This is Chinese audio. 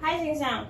嗨星星